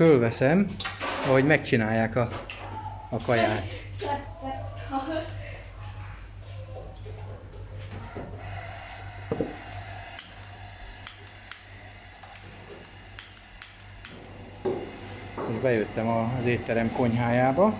fölveszem, ahogy megcsinálják a, a kaját. Bejöttem az étterem konyhájába.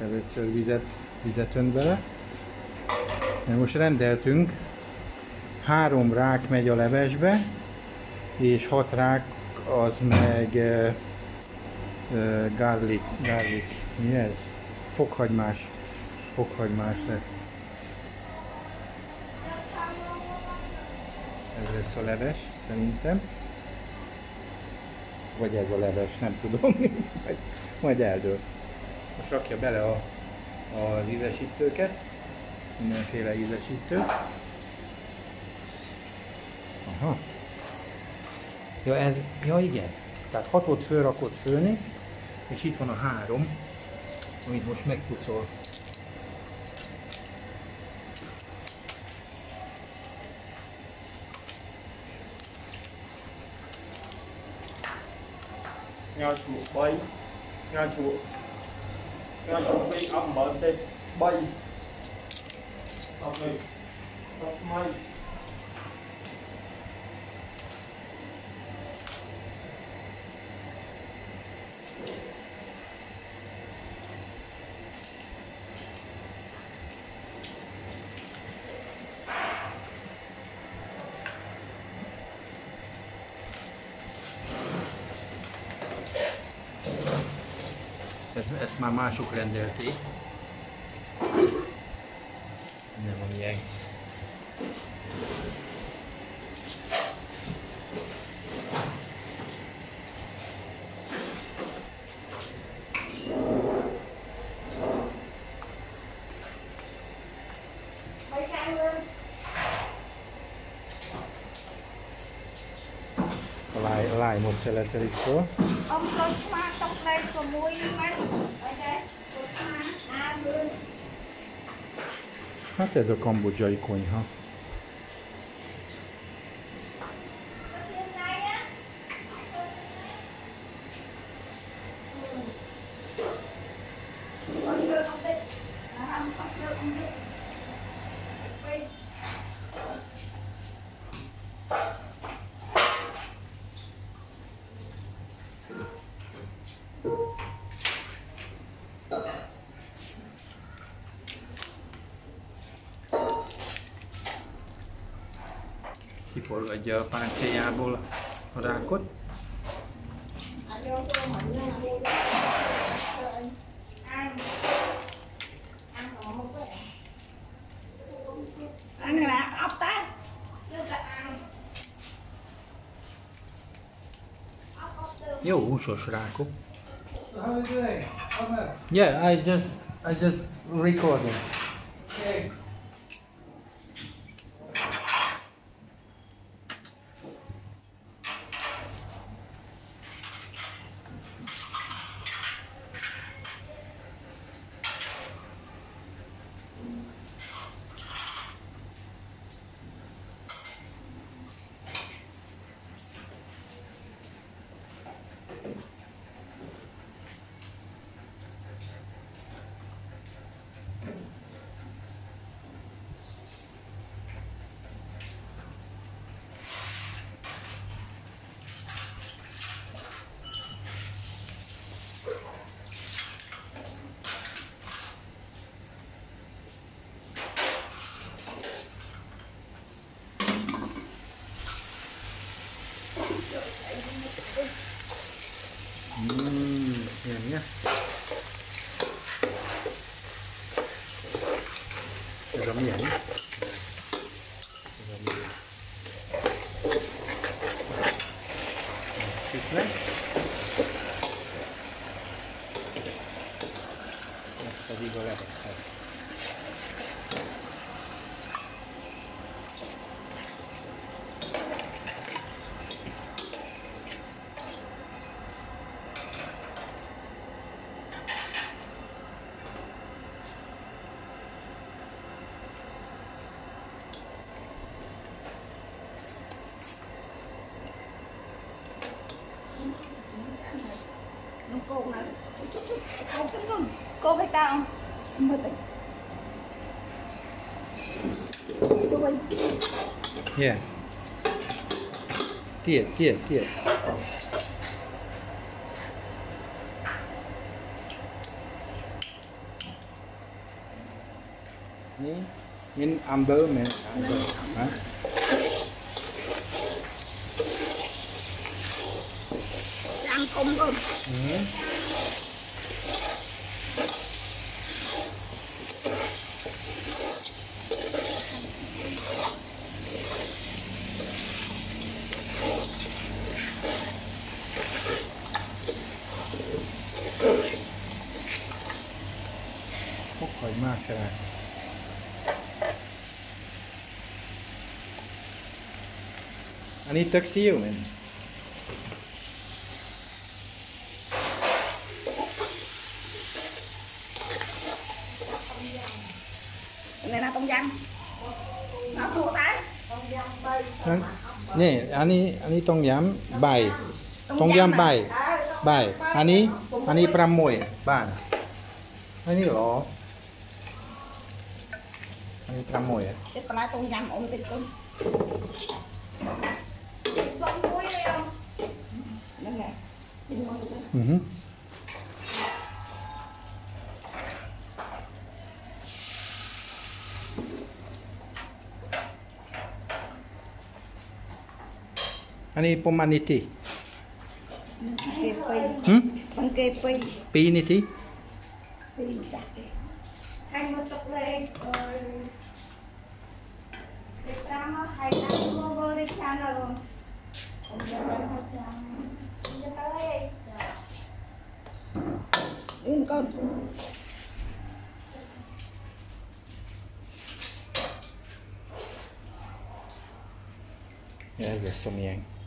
Először vizet, vizet önt bele. Mert most rendeltünk, három rák megy a levesbe, és hat rák az meg uh, uh, garlic, garlic, mi ez? Fokhagymás, fokhagymás lesz. Ez lesz a leves, szerintem. Vagy ez a leves, nem tudom. majd, majd eldől. Most rakja bele a, az ízesítőket, mindenféle ízesítőt. Aha. Ja, ez, ja igen. Tehát hatot fölrakott főni, és itt van a három, amit most megpucol. nho chuột bay cho chu vi âm mở t 7 hợp lý hợp Ezt, ezt már mások rendelték. Mà À luôn Hát ez a kambodzsai konyha. forgaja páncéljából a rákot. anh là ốc ta. Jó, húsos rákok. Yeah, I just I just recorded. Mmm, hèn nhá Rậm nhẵn Rậm nhẵn Thịt đấy Tadi gue lihat cô này cô phải tao mà tính Yeah. Tiệt, tiệt, tiệt. Ni, ni ambil mana? Ambil, ha? มกลอืพวกหอยมากใช่อันนี้ต็กซี่อยู่ไหม นี่อันนี้อันนี้ต้องย้ำใบต้องย้ำใบใบอันนี้อันนี้ประมวยบ้านอันนี้หรออันนี้ประมวยปลาต้องย้ำอมเป็นต้นนั่นแหอือ อันนี้ประมาณนิติ kê pi หึ bằng kê pi ปีนิติ pi chặt đi hai mươi chục lên rồi để tao nó hay tao vô vô đi channel luôn không giờ tao không giờ tao đây yên con นี่เดี๋ยวสมเอง nó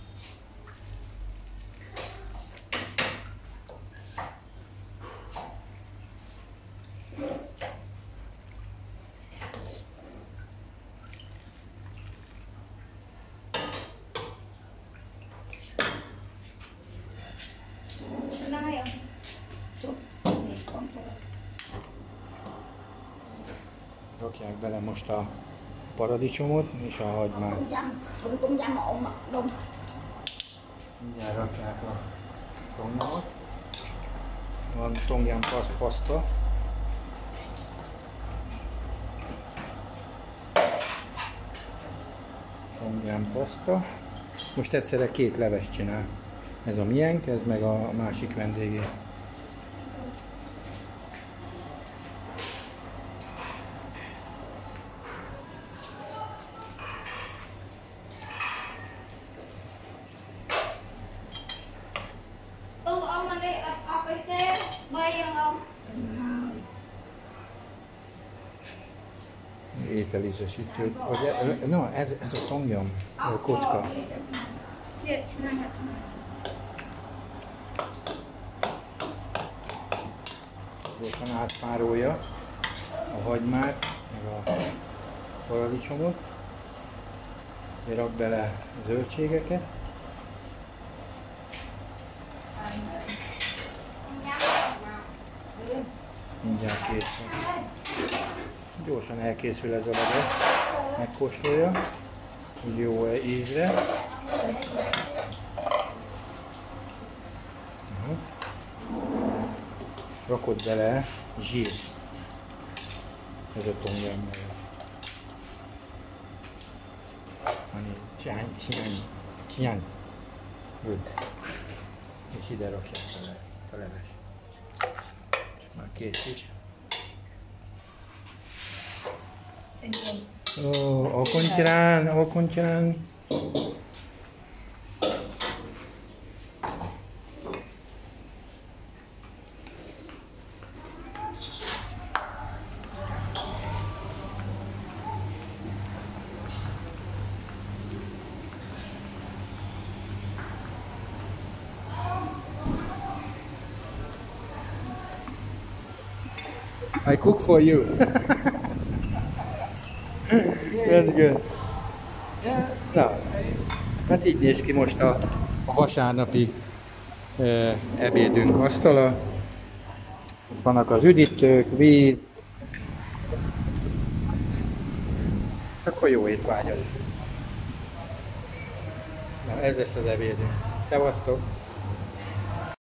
Rakják bele most a paradicsomot és a hagymát. Mindjárt rakják a tonnyamot. Van tongyám pas- paszta. Tongyám paszta. Most egyszerre két leves csinál. Ez a miénk, ez meg a másik vendégé. E- no, ez, ez a tongyam, a kocka. Gyorsan átpárolja a hagymát, meg a paradicsomot. Rak bele zöldségeket. Mindjárt kész. Gyorsan elkészül ez a leves. Megkóstolja, hogy jó-e ízre. Aha. Rakod bele zsír. Ez a mellett. Ani, csiány, csiány, csiány. Good. És ide rakják bele a leves. És már kész Oh, oh Okonchan, Okonchan. Oh, I cook for you. Good. Na, hát így néz ki most a, a vasárnapi e, ebédünk asztala. Ott vannak az üdítők, víz. Akkor jó étvágyat. Na, ez lesz az ebédünk. Szevasztok!